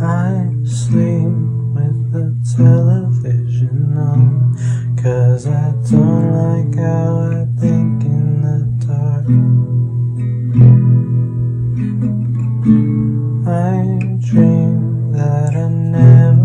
I sleep with the television on, cause I don't like how I think in the dark. I dream that I never.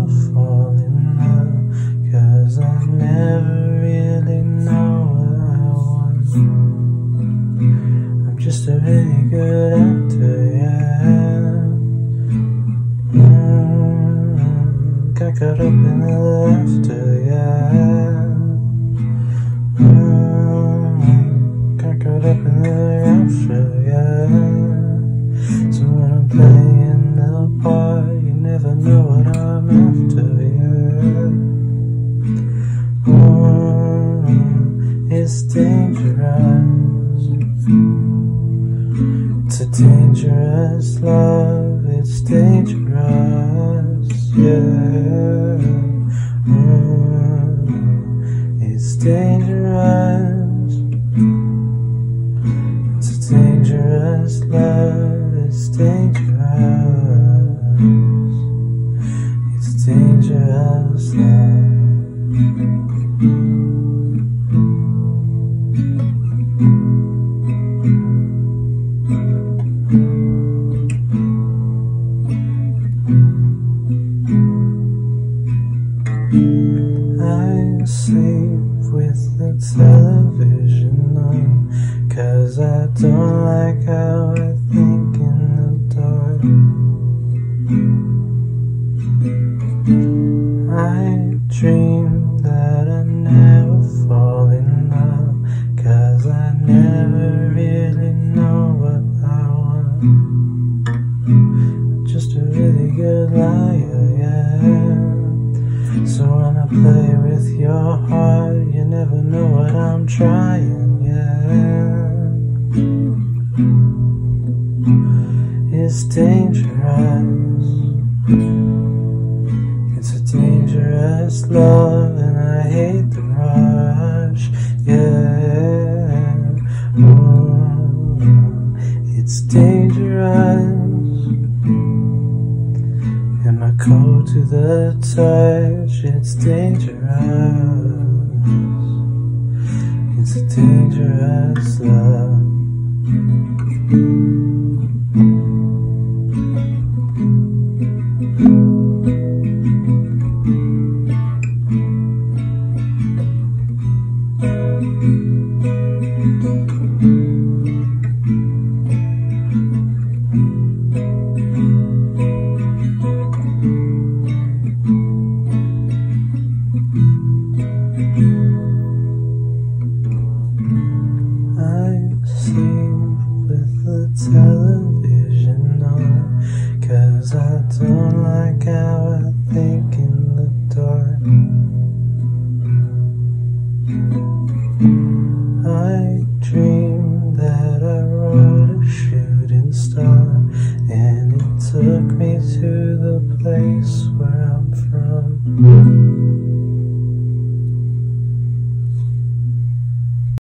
Got up in yeah. Up yeah. So when I'm playing the part, you never know what I'm after, yeah. It's dangerous. It's a dangerous love, dangerous. It's a dangerous love, it's dangerous. It's a dangerous love. I sleep with the television play with your heart, you never know what I'm trying, yeah. It's dangerous. It's a dangerous love, and I hate the rush, yeah. Ooh, it's dangerous. To the touch? It's dangerous. It's a dangerous love. dream that I rode a shooting star, and it took me to the place where I'm from.